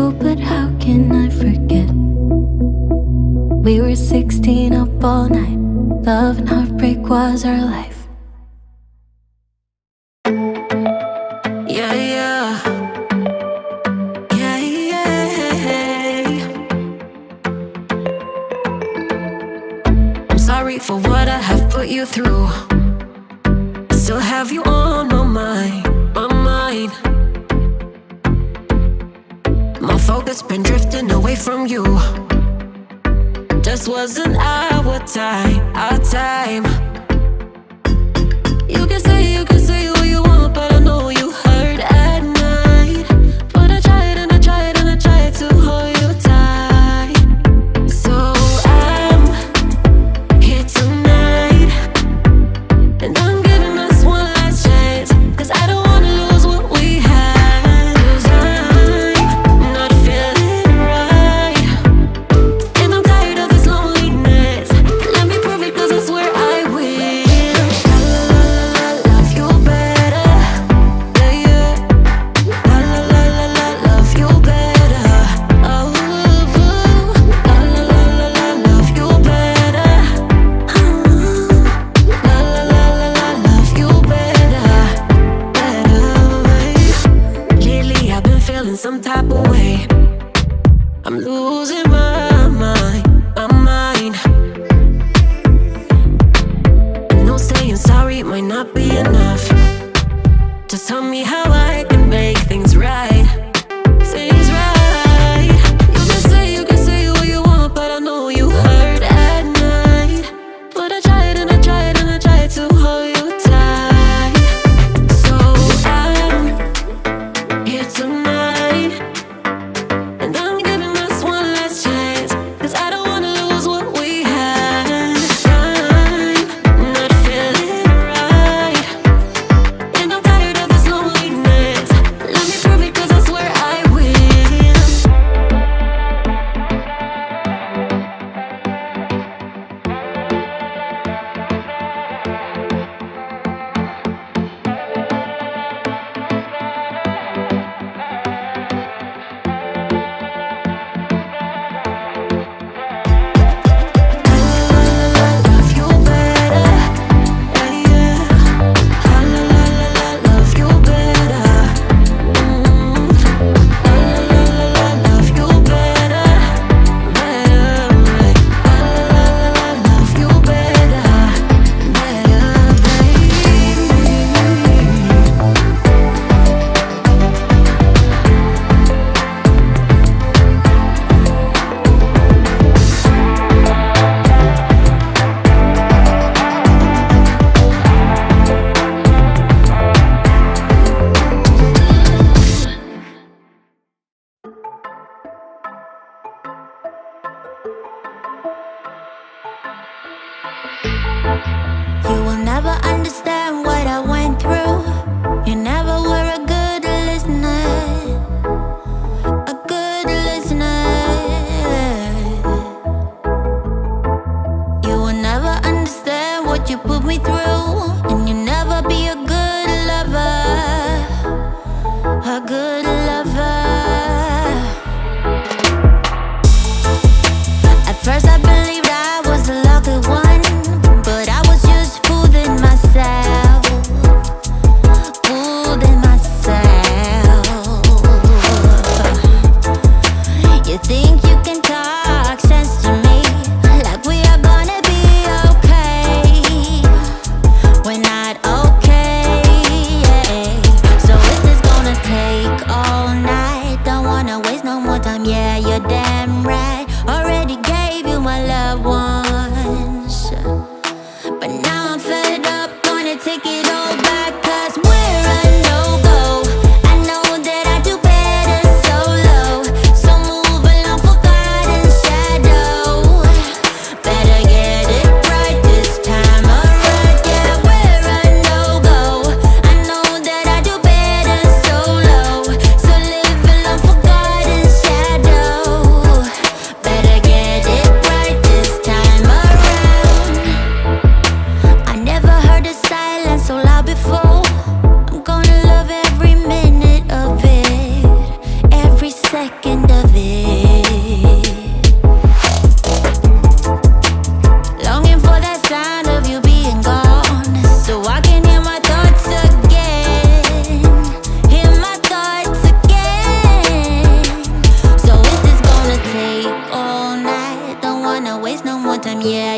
ago, but how can I forget? We were 16 up all night, love and heartbreak was our life. Yeah, yeah. Yeah, yeah. I'm sorry for what I have put you through. I still have you on my mind. that's been drifting away from you. Just wasn't our time, our time.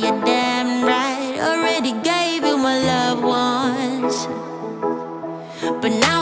you're damn right. Already gave you my love once, but now.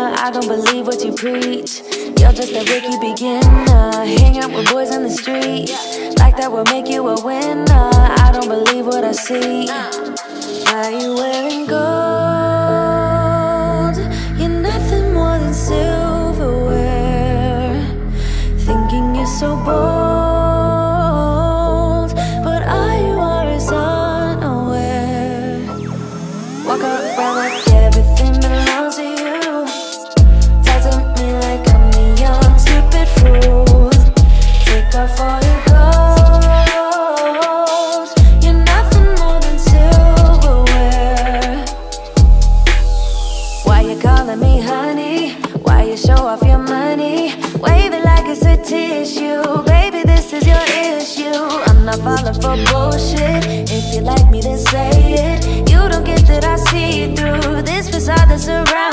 I don't believe what you preach. You're just a rookie beginner Hang out with boys on the street Like that will make you a winner. I don't believe what I see. Are you wearing gold? You're nothing more than silverware. Thinking you're so bold Walk around like others around.